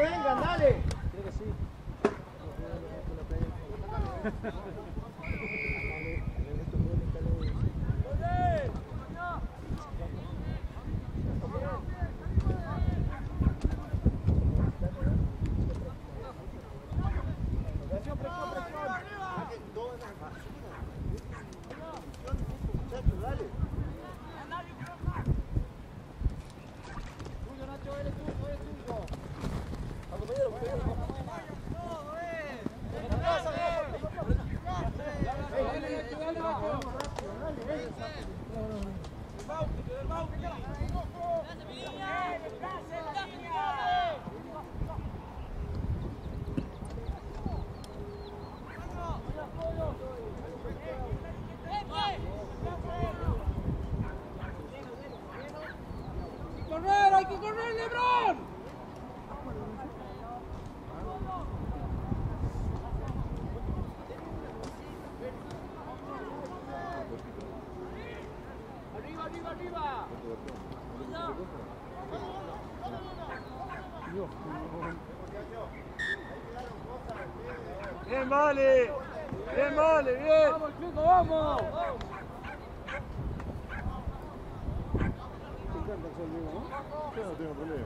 Valenga. Bien, vale. Bien, vale, bien. Vamos, chicos, vamos. Володимир Валерьевич.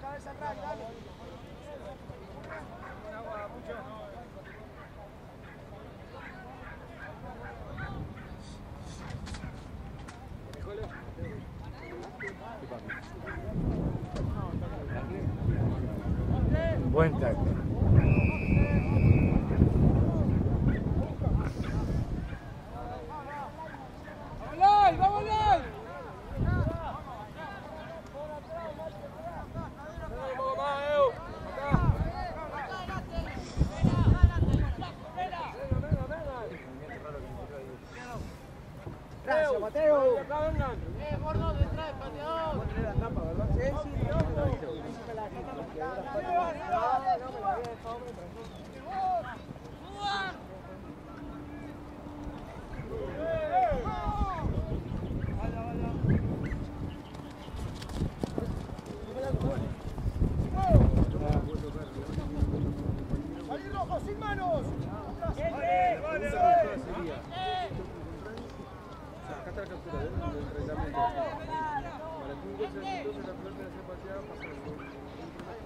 cabeza atrás, dale. Buen tackle.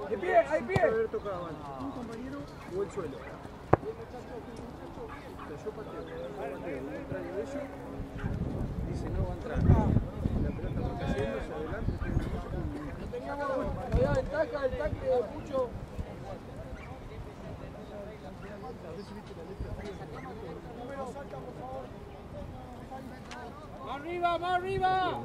¡De pie! ¡Hay pie! Haber tocado. Ah. Un compañero o el suelo. Dice no va a entrar. Ah. La pelota va hacia adelante, tiene mucho. Había ventaja el tackle de Pucho. ¡Más arriba, más arriba!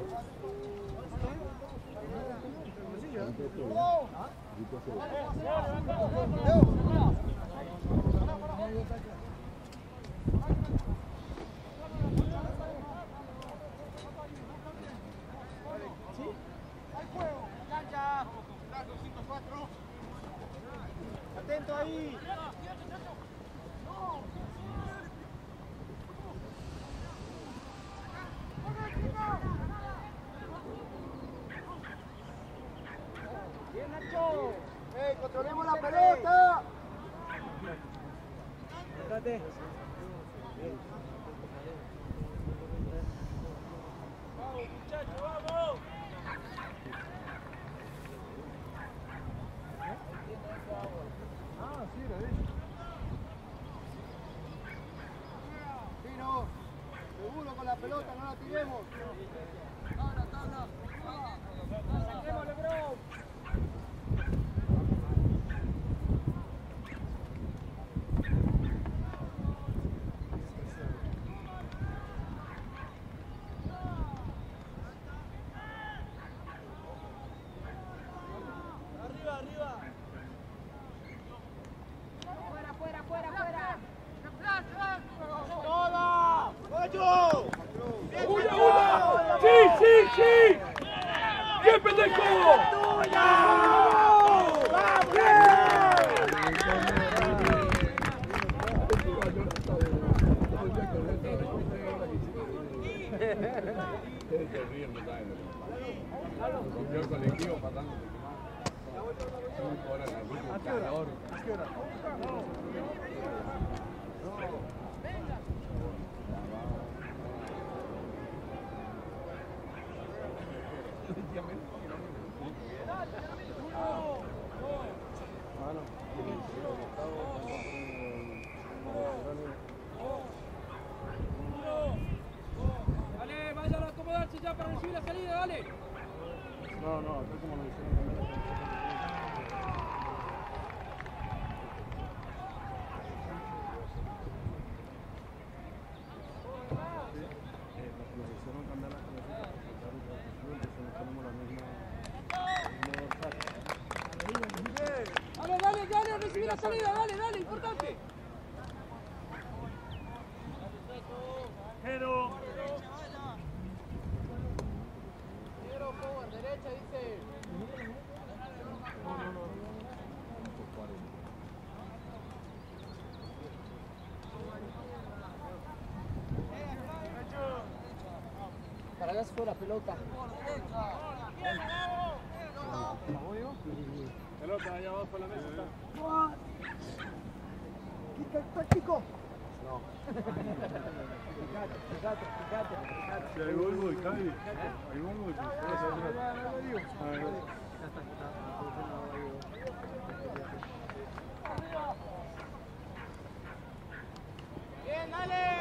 Atento ahí. Ya para recibir la salida, dale. No, no, acá como lo hicieron Alas fue la pelota. Pelota allá abajo en la mesa está. el táctico! No. Fíjate, fíjate, fíjate. Si hay gol, voy, Hay gol, voy. ¡Bien, dale!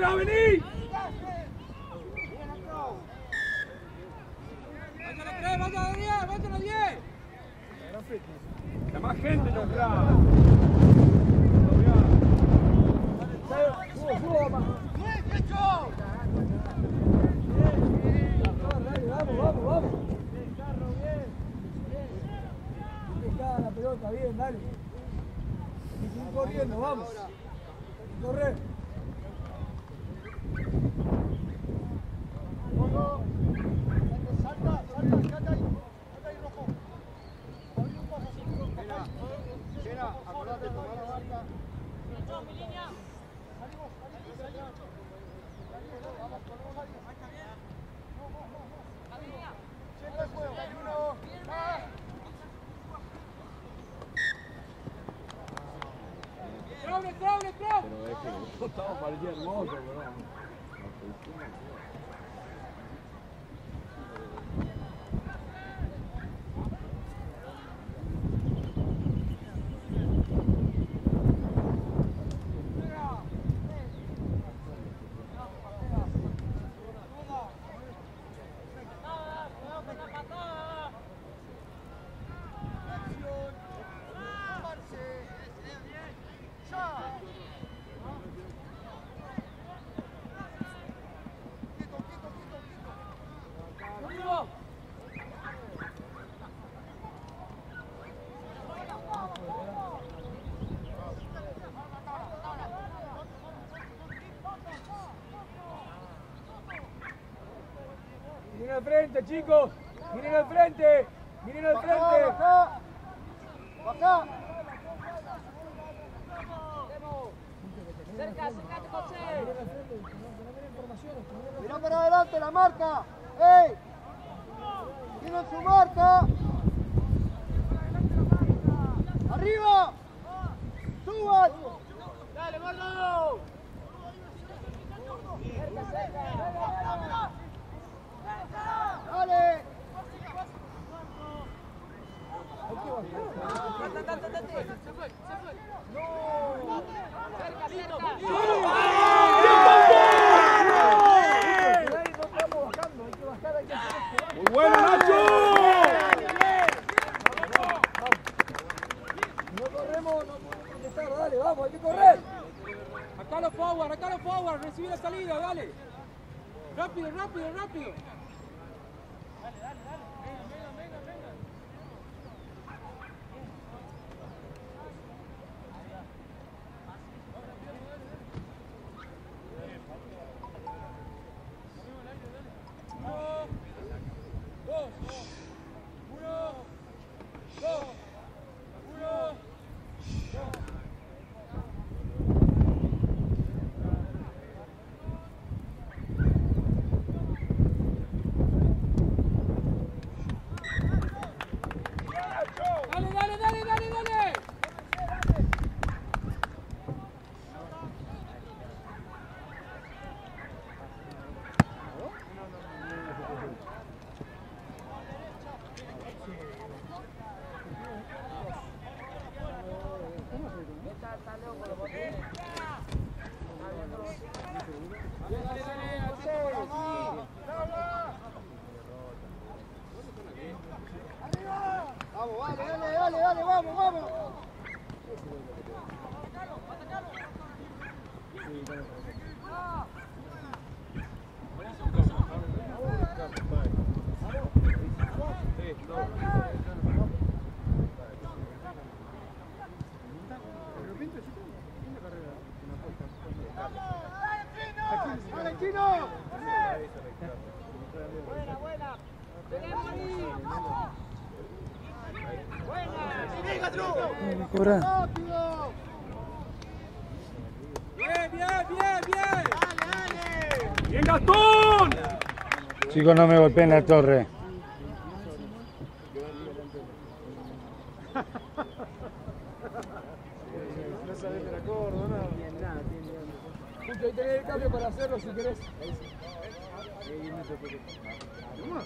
Gravini! Però è che... Stavo a fare di ermoso, però... frente, chicos. Miren al frente. Miren al frente. Bajá, bajá. Cerca, acércate, José. Mirá para adelante la marca. ¡Ey! ¡Tienen su marca! ¡Arriba! ¡Suban! Chicos, no me golpeen la torre. No ¿no?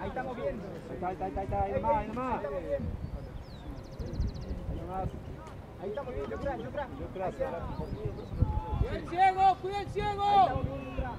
Ahí estamos viendo. Ahí está, ahí está, ahí está, ahí nomás, ahí nomás. Ahí nomás. Ahí estamos bien, yo creo, yo creo. Yo creo, ¡Cuida ciego! ¡Cuida el ciego! Ahí estamos bien, yo.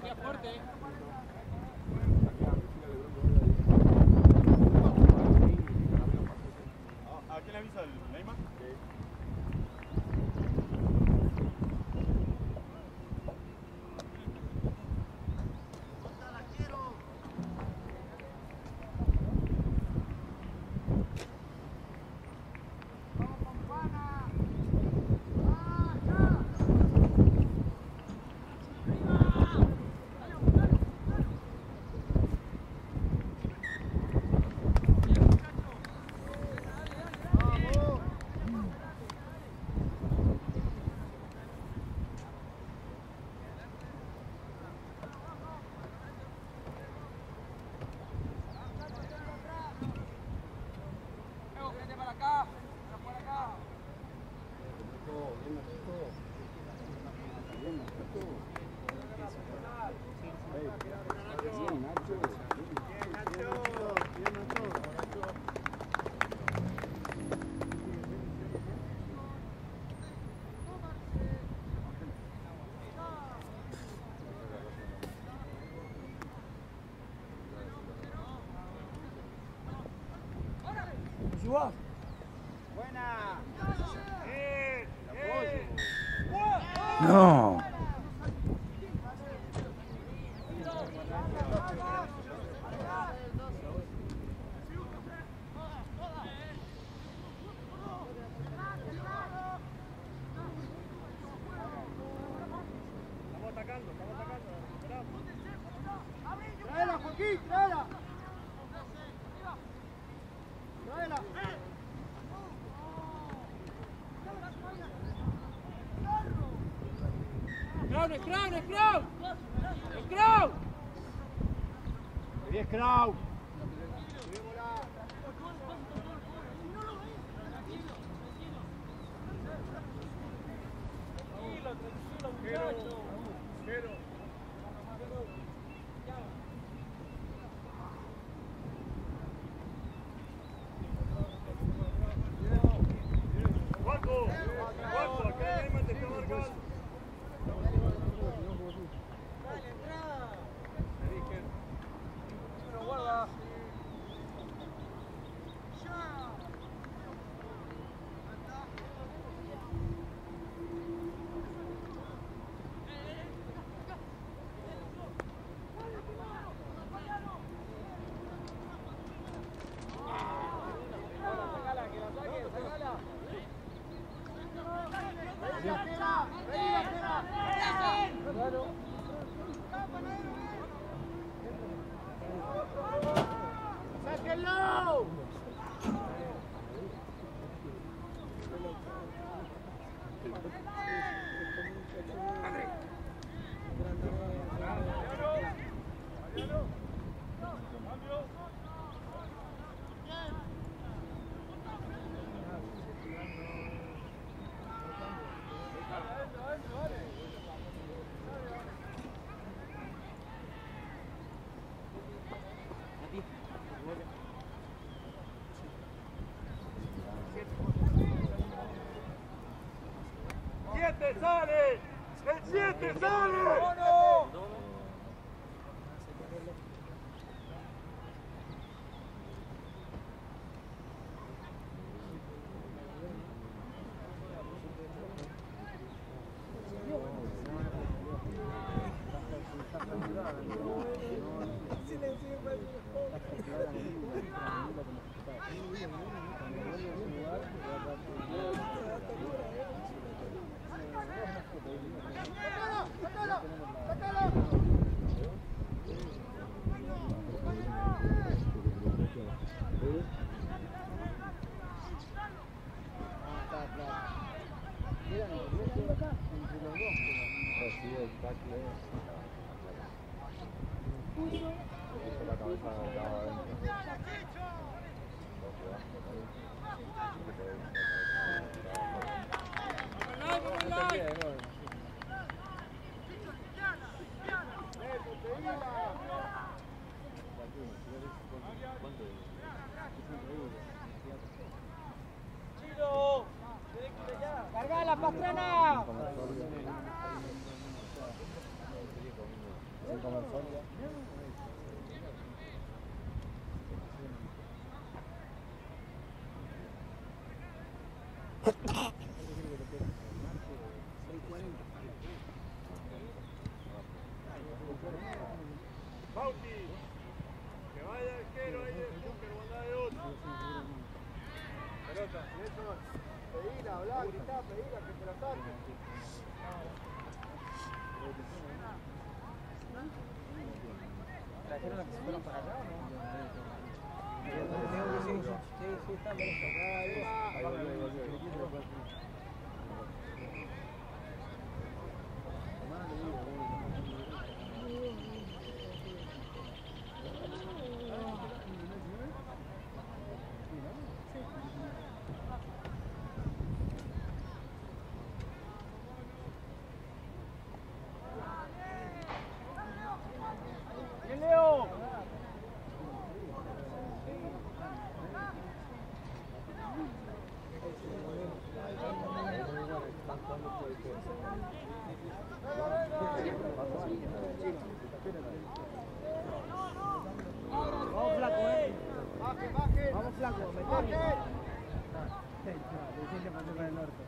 Hacía fuerte. Buena. No. ¡Siete sale! ¡El la pastrana. Eh. Vamos flaco. Vamos flaco, meterle. Licencia para el norte.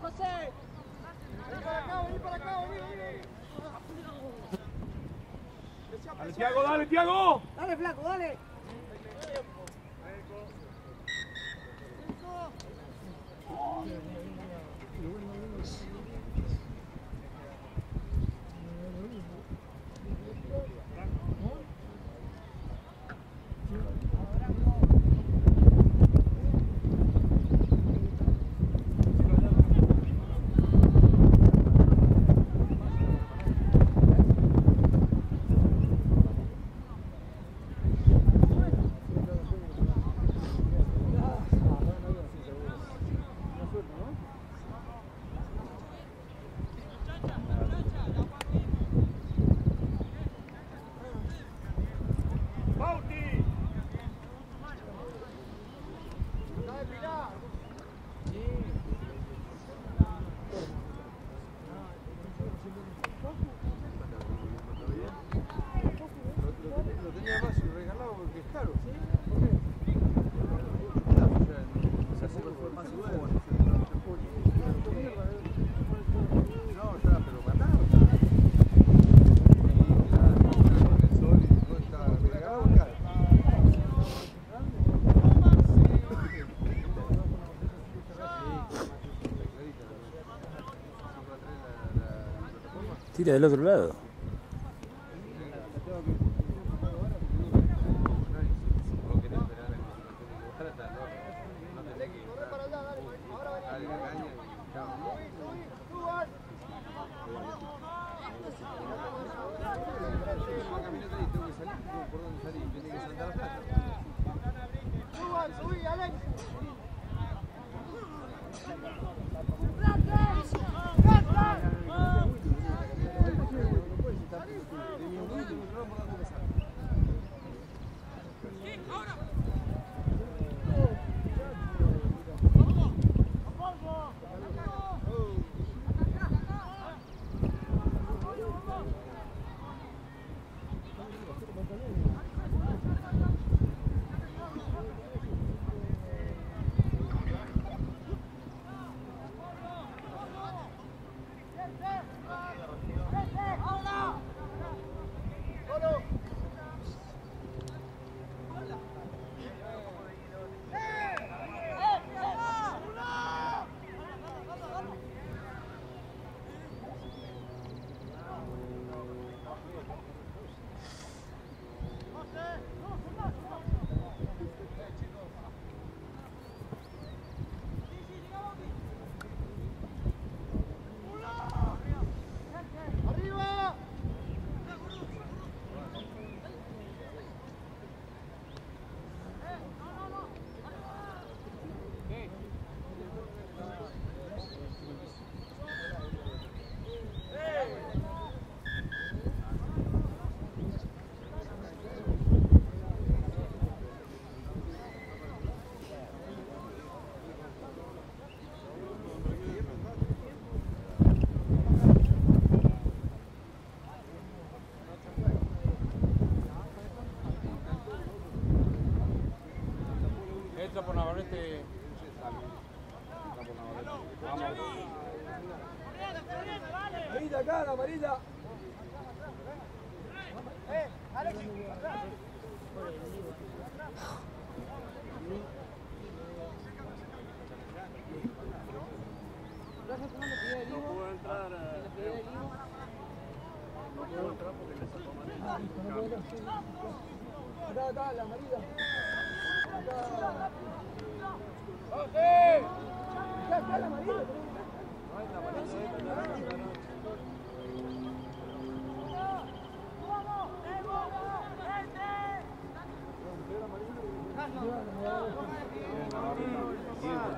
José! ¡Vení para acá, vení para acá, vení, vení! ¡Dale, Tiago, dale, Tiago! ¡Dale, flaco, dale! del otro lado.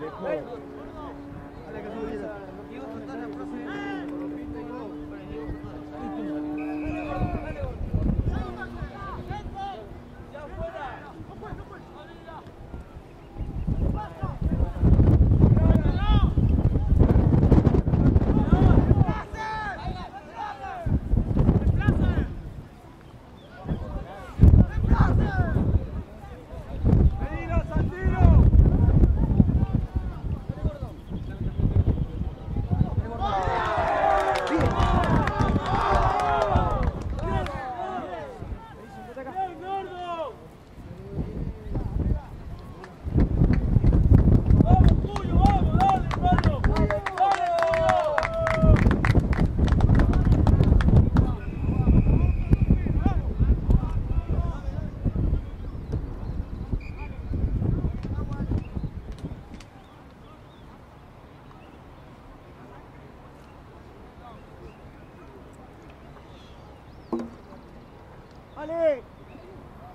देखो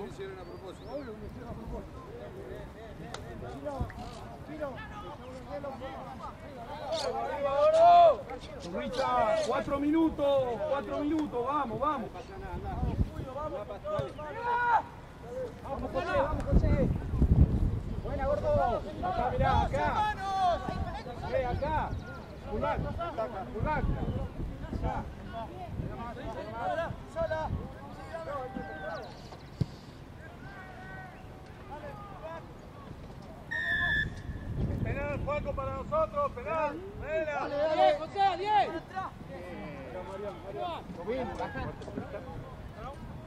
A mí te lo hicieron a propósito. Zurrita, cuatro minutos, cuatro minutos, vamos, vamos. Vamos, José, vamos, José. Buena, gordo. Acá, mirá, acá. Eh, acá. Pulgar, pulgar. Acá. Juaco, para nosotros, penal. Vela. ¡Diez, José, diez!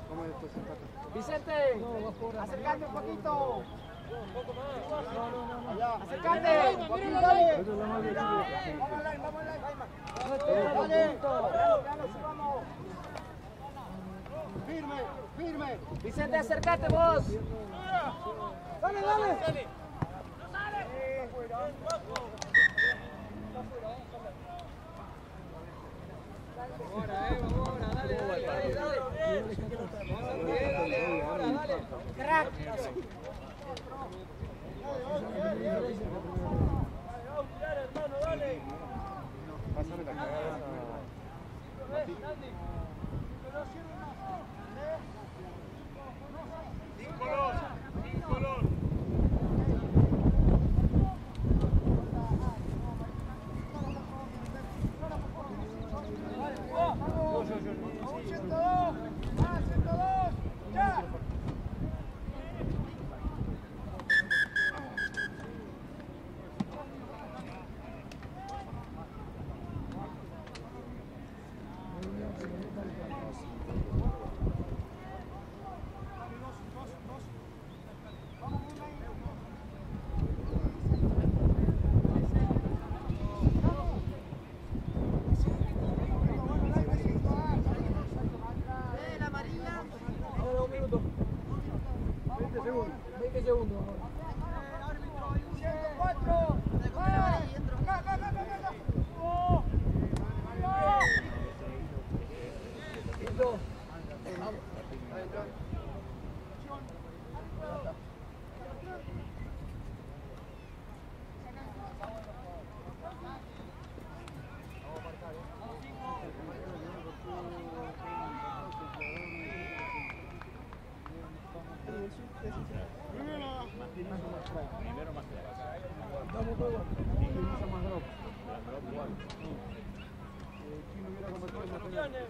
¿Cómo es esto? Se empata. Vicente, acércate un poquito. Acércate. Míralo, Dale. Eso es lo más difícil. Vamos online, vamos online. Dale. Dale, sí, vamos. Firme, firme. Vicente, acércate vos. Dale, dale. Crack. Pásame la cagada. Sin color, sin color. Vamos. 102. Ah, 102. Ya. Ahora un minuto. 20 segundos. 20 segundos. ahora. 104. Ah. Acá, acá, acá, acá, acá. Oh. Listo. Estamos todos. ¿Quién hizo más drop? Eh, ¿Quién hubiera convertido más penales?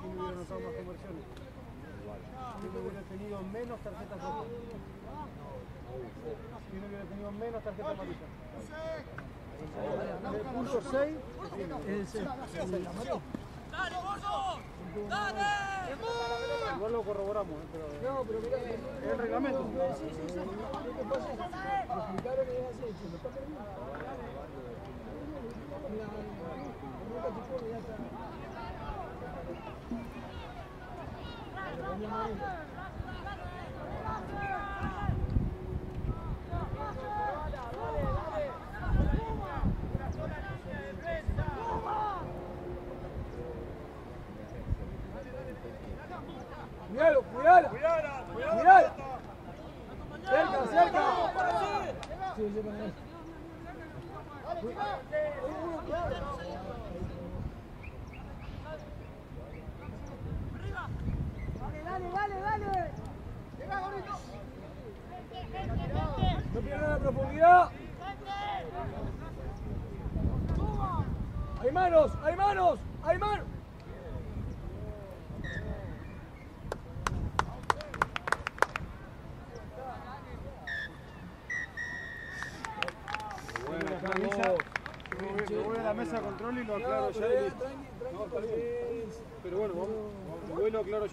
¿Quién hubiera anotado más conversiones? ¿Quién hubiera tenido menos tarjetas rojas? ¿Quién hubiera tenido menos tarjetas amarillas? El curso 6, Es el ¡Dale, gordo! ¡Dale! igual lo corroboramos, eh, pero No, pero mirá, es el reglamento. Sí, sí, sí. Que es. Lo está perdiendo. Ya está. Amarilla. Cuidado, cuidado. Cuidado. Cerca, cerca. Sí, sí, para allá. Dale, dale, dale. Llega, Gorito. No pierdan la profundidad. Hay manos, hay manos, hay manos. Buena, camisa. Me voy a la mesa de control y lo aclaro ya. pero bueno, vamos, lo aclaro yo.